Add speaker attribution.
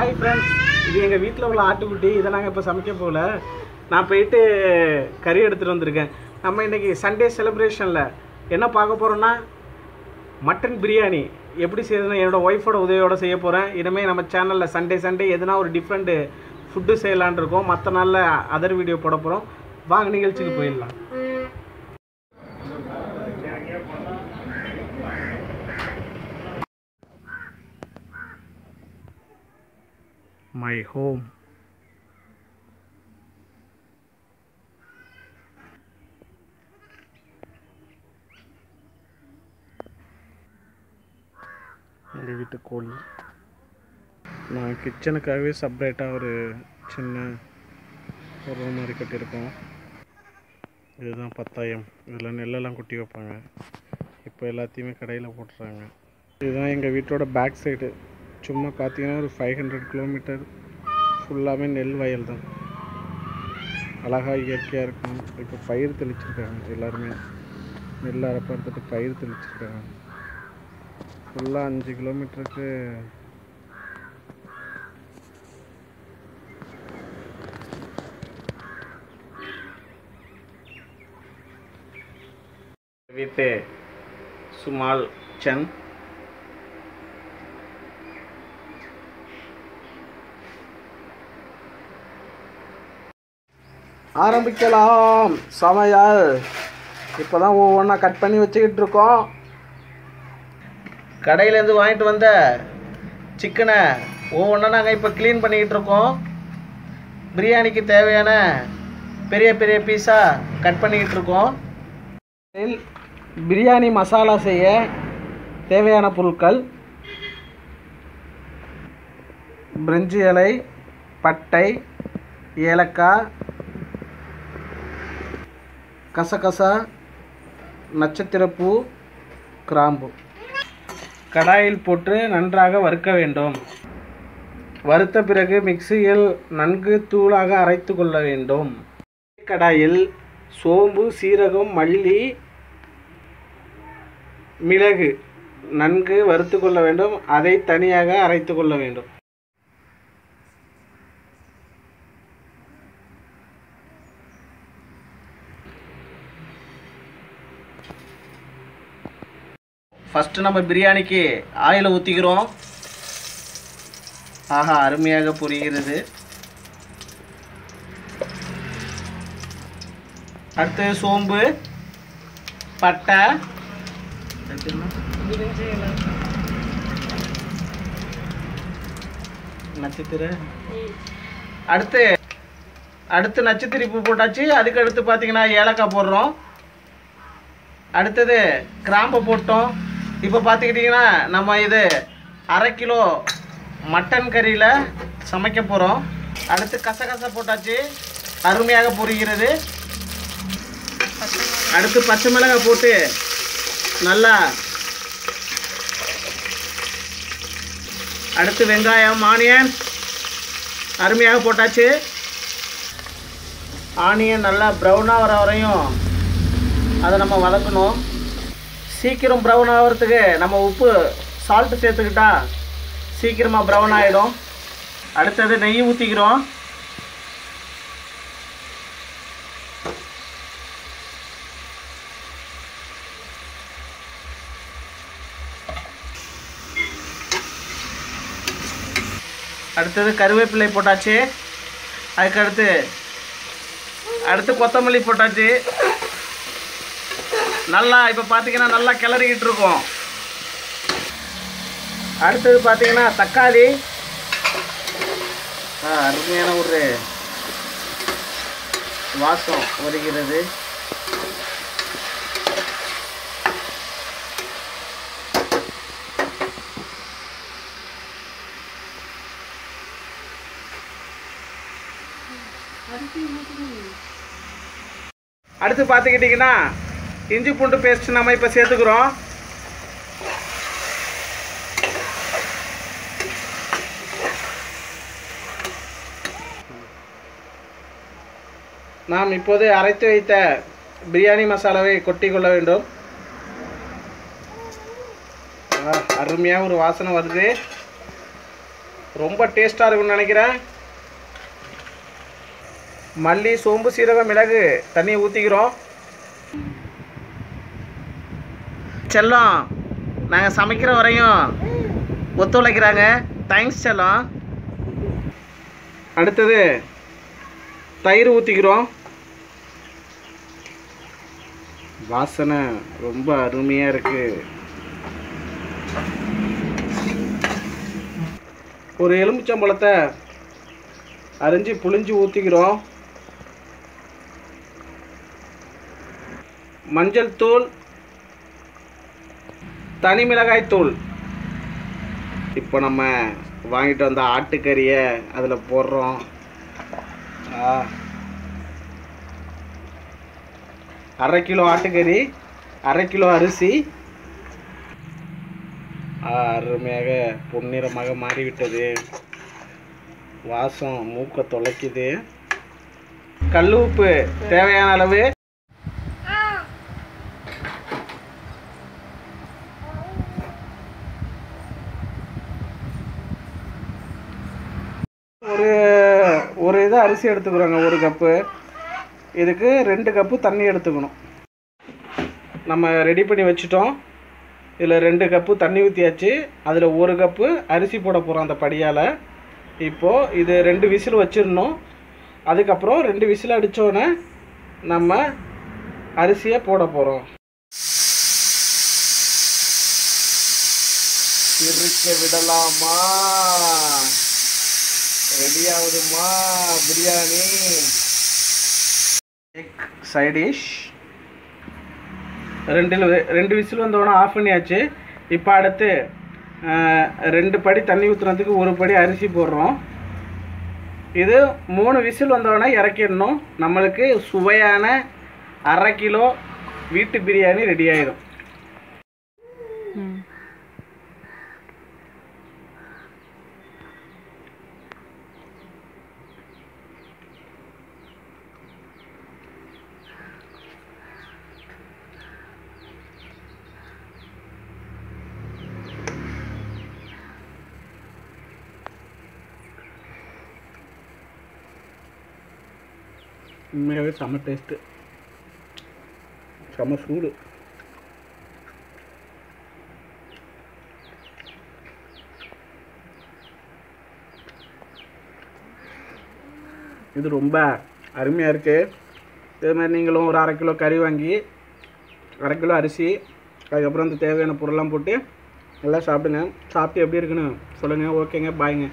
Speaker 1: Hi friends இது எங்கள் வீட்டில் உள்ள ஆட்டுக்குட்டி இதை நாங்கள் இப்போ சமைக்க போகல நான் போயிட்டு கறி எடுத்துகிட்டு வந்திருக்கேன். நம்ம இன்றைக்கி சண்டே செலிப்ரேஷனில் என்ன பார்க்க போகிறோன்னா மட்டன் பிரியாணி எப்படி செய்யறதுன்னு என்னோடய ஒய்ஃபோட உதவியோட செய்ய போகிறேன் இனிமேல் நம்ம சேனலில் சண்டே சண்டே எதுனா ஒரு டிஃப்ரெண்ட்டு ஃபுட்டு செய்யலான் இருக்கோம். மற்ற நாளில் அதர் வீடியோ போட போகிறோம் வாங்க நிகழ்ச்சிக்கு போயிடலாம். மை ஹோம் எங்கள் வீட்டு கோழி நான் கிச்சனுக்காகவே செப்பரேட்டாக ஒரு சின்ன ஒரு ரூம் மாதிரி கட்டியிருக்கோம். இதுதான் பத்தாயம். இதில் நெல்லெல்லாம் கொட்டி வைப்பாங்க. இப்போ எல்லாத்தையுமே கடையில் போட்டுறாங்க. இதுதான் எங்கள் வீட்டோட பேக் சைடு சும்மா பார்த்தீங்கன்னா ஒரு ஃபைவ் ஹண்ட்ரட் கிலோமீட்டர் ஃபுல்லாகவே நெல் வயல் தான் அழகாக இயற்கையாக இருக்கும். இப்போ பயிர் தெளிச்சிருக்காங்க எல்லாருமே. நெல் அரைப்பறதுக்கு பயிர் தெளிச்சிருக்காங்க. ஃபுல்லாக அஞ்சு கிலோமீட்டருக்கு வீட்டு சுமால் சந்த் ஆரம்பிக்கலாம். சமையல். இப்போ தான் ஒவ்வொன்றா கட் பண்ணி வச்சுக்கிட்டு இருக்கோம் கடையிலேருந்து வாங்கிட்டு வந்த சிக்கனை ஒவ்வொன்றா நாங்கள் இப்போ க்ளீன் பண்ணிக்கிட்டு இருக்கோம் பிரியாணிக்கு தேவையான பெரிய பெரிய பீஸாக கட் பண்ணிக்கிட்டு இருக்கோம் பிரியாணி மசாலா செய்ய தேவையான பொருட்கள். பிரிஞ்சி இலை பட்டை ஏலக்காய் கசகசா நட்சத்திரப்பூ கிராம்பு. கடாயில் போட்டு நன்றாக வறுக்க வேண்டும். வறுத்த பிறகு மிக்சியில் நன்கு தூளாக அரைத்து கொள்ள வேண்டும். கடாயில் சோம்பு சீரகம் மல்லி மிளகு நன்கு வறுத்து கொள்ள வேண்டும். அதை தனியாக அரைத்து கொள்ள வேண்டும். ஃபஸ்ட்டு நம்ம பிரியாணிக்கு ஆயிலை ஊற்றிக்கிறோம் ஆஹா அருமையாக புரிகிறது. அடுத்து சோம்பு பட்டை. நட்சத்திர. அடுத்து அடுத்து நட்சத்திர பூ போட்டாச்சு. அதுக்கு அடுத்து பார்த்தீங்கன்னா ஏலக்காய் போடுறோம். அடுத்தது கிராம்பை போட்டோம். இப்போ பார்த்துக்கிட்டிங்கன்னா நம்ம இது அரை கிலோ மட்டன் கறியில் சமைக்க போகிறோம் அடுத்து கசகசை போட்டாச்சு. அருமையாக பொரிகிறது. அடுத்து பச்சை மிளகாய் போட்டு நல்லா அடுத்து வெங்காயம் ஆனியன் அருமையாக போட்டாச்சு. ஆனியன் நல்லா ப்ரௌனாக வர வரையும் அதை நம்ம வதக்கணும். சீக்கிரம் ப்ரௌன் ஆகிறதுக்கு நம்ம உப்பு சால்ட்டு சேர்த்துக்கிட்டா சீக்கிரமாக ப்ரௌன் ஆகிடும் அடுத்தது நெய் ஊற்றிக்கிறோம் அடுத்தது கருவேப்பிலை போட்டாச்சு. அதுக்கு அடுத்து அடுத்து கொத்தமல்லி போட்டாச்சு. நல்லா இப்போ பார்த்தீங்கன்னா நல்லா கிளறிக்கிட்டு இருக்கோம். அடுத்தது பார்த்தீங்கன்னா தக்காளி. ஆ, அருமையான ஒரு வாசம் வருகிறது. அடுத்து பார்த்துக்கிட்டிங்கன்னா இஞ்சி பூண்டு பேஸ்ட் நம்ம இப்போ சேர்த்துக்கிறோம். நாம் இப்போது அரைத்து வைத்த பிரியாணி மசாலாவை கொட்டி கொள்ள வேண்டும். ஆ, அருமையாக ஒரு வாசனை வருது. ரொம்ப டேஸ்ட்டாக இருக்கும்னு நினைக்கிறேன். மல்லி சோம்பு சீரகம் மிளகு தண்ணியை ஊற்றிக்கிறோம் செல்லம் நாங்கள் சமைக்கிற வரையும் ஒத்துழைக்கிறாங்க. தேங்க்ஸ் செல்லம். அடுத்தது தயிர் ஊற்றிக்கிறோம் வாசனை ரொம்ப அருமையாக இருக்குது ஒரு எலுமிச்சம்பழத்தை அரிஞ்சு புளிஞ்சு ஊற்றிக்கிறோம் மஞ்சள் தூள் தனி மிளகாய் தூள். இப்போ நம்ம வாங்கிட்டு வந்த ஆட்டுக்கறியை அதில் போடுறோம். ஆ. அரை கிலோ ஆட்டுக்கறி அரை கிலோ அரிசி. அருமையாக பொன்னிறமாக மாறிவிட்டது. வாசம் மூக்க தொலைக்குது. கல் உப்பு தேவையான அளவு ஒரு ஒரு இது அரிசி எடுத்துக்கிறோங்க ஒரு கப்பு இதுக்கு ரெண்டு கப்பு தண்ணி எடுத்துக்கணும். நம்ம ரெடி பண்ணி வச்சுட்டோம். இதில் ரெண்டு கப்பு தண்ணி ஊற்றியாச்சு அதில் ஒரு கப்பு அரிசி போட போகிறோம் அந்த படியால். இப்போது இது ரெண்டு விசில் வச்சிடணும். அதுக்கப்புறம் ரெண்டு விசில் அடித்தோடனே நம்ம அரிசியை போட போகிறோம் இருக்க விடலாமா? ரெடி ஆகுதுமா பிரியாணி. எக் சைடிஷ் ரெண்டு ரெண்டு விசில் வந்தோடனே ஆஃப் பண்ணியாச்சு. இப்போ அடுத்து ரெண்டு படி தண்ணி ஊற்றுறதுக்கு ஒரு படி அரிசி போடுறோம். இது மூணு விசில் வந்தோடனே இறக்கிடணும். நம்மளுக்கு சுவையான அரை கிலோ வீட்டு பிரியாணி ரெடி ஆயிடும் உண்மையாகவே செம்ம டேஸ்ட்டு செம்ம சூடு. இது ரொம்ப அருமையாக இருக்குது இதே மாதிரி நீங்களும் ஒரு அரை கிலோ கறி வாங்கி அரை கிலோ அரிசி அதுக்கப்புறம் இந்த தேவையான பொருள்லாம் போட்டு நல்லா சாப்பிடுங்க. சாப்பிட்டு எப்படி இருக்குன்னு சொல்லுங்கள் ஓகேங்க. பாய்ங்க.